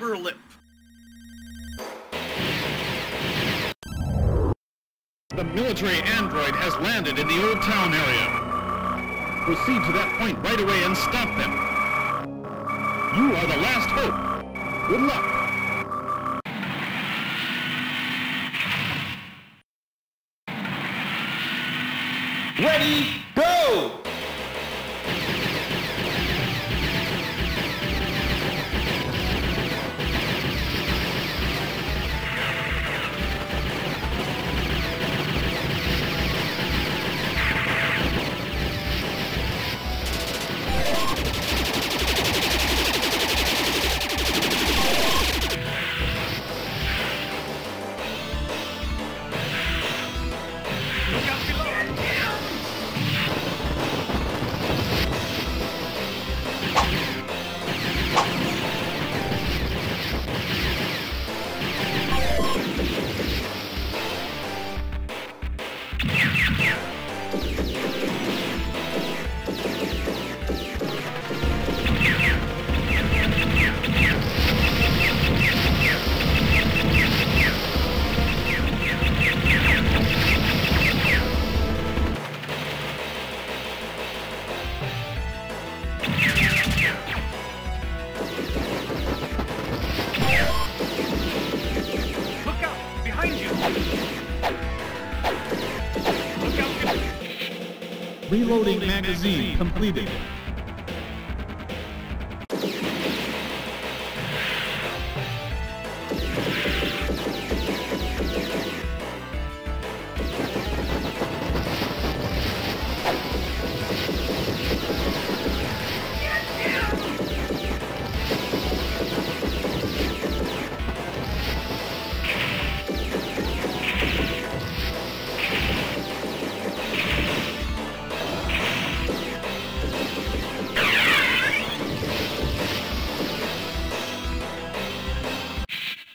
cyberlip. The military android has landed in the Old Town area. Proceed to that point right away and stop them. You are the last hope. Good luck. Ready, go! Reloading magazine completed.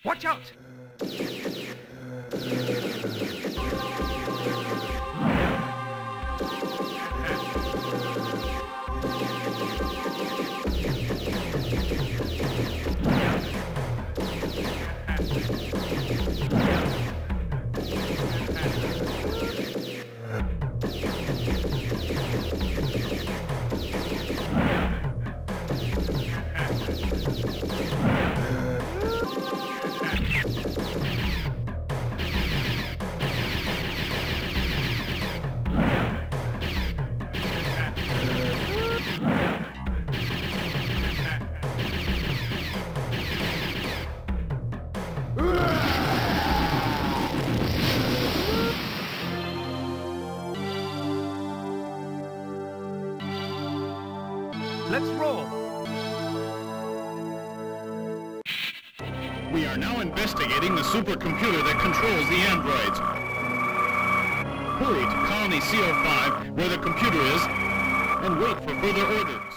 Watch out! Let's roll! We are now investigating the supercomputer that controls the androids. Hurry to Colony CO5, where the computer is, and wait for further orders.